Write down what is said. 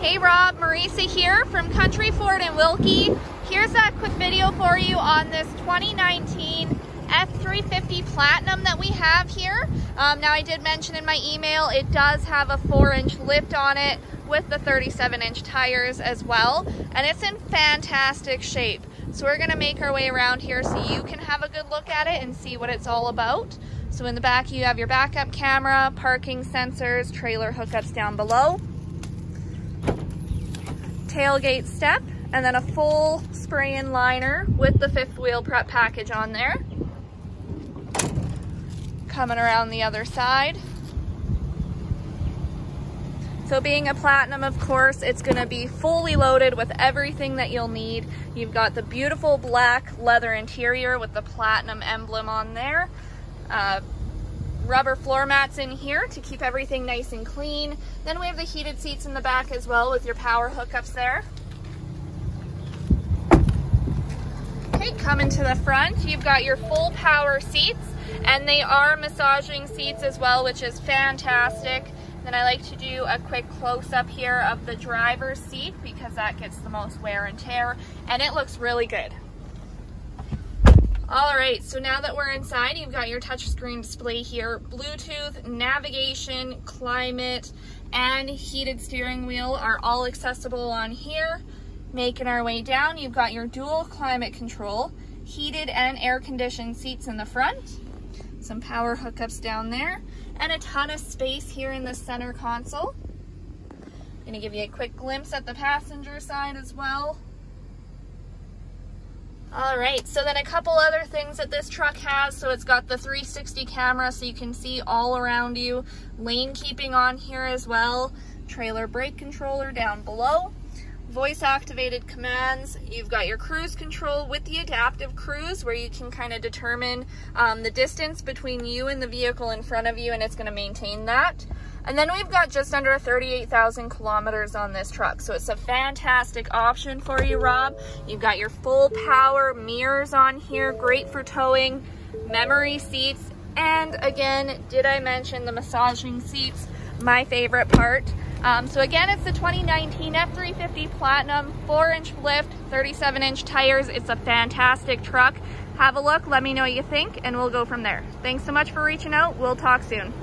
Hey Rob, Marisa here from Country Ford and Wilkie. Here's a quick video for you on this 2019 F350 Platinum that we have here. Um, now I did mention in my email, it does have a four inch lift on it with the 37 inch tires as well. And it's in fantastic shape. So we're gonna make our way around here so you can have a good look at it and see what it's all about. So in the back you have your backup camera, parking sensors, trailer hookups down below, tailgate step, and then a full spray-in liner with the fifth wheel prep package on there. Coming around the other side. So being a Platinum, of course, it's gonna be fully loaded with everything that you'll need. You've got the beautiful black leather interior with the Platinum emblem on there. Uh, rubber floor mats in here to keep everything nice and clean. Then we have the heated seats in the back as well with your power hookups there. Okay, coming to the front, you've got your full power seats and they are massaging seats as well, which is fantastic. Then I like to do a quick close up here of the driver's seat because that gets the most wear and tear and it looks really good. All right, so now that we're inside, you've got your touchscreen display here, Bluetooth, navigation, climate, and heated steering wheel are all accessible on here. Making our way down, you've got your dual climate control, heated and air conditioned seats in the front, some power hookups down there, and a ton of space here in the center console. I'm Gonna give you a quick glimpse at the passenger side as well. All right, so then a couple other things that this truck has. So it's got the 360 camera so you can see all around you. Lane keeping on here as well. Trailer brake controller down below voice activated commands. You've got your cruise control with the adaptive cruise where you can kind of determine um, the distance between you and the vehicle in front of you and it's going to maintain that. And then we've got just under 38,000 kilometers on this truck. So it's a fantastic option for you, Rob. You've got your full power mirrors on here, great for towing, memory seats. And again, did I mention the massaging seats? My favorite part. Um, so again, it's the 2019 F350 Platinum, 4-inch lift, 37-inch tires. It's a fantastic truck. Have a look, let me know what you think, and we'll go from there. Thanks so much for reaching out. We'll talk soon.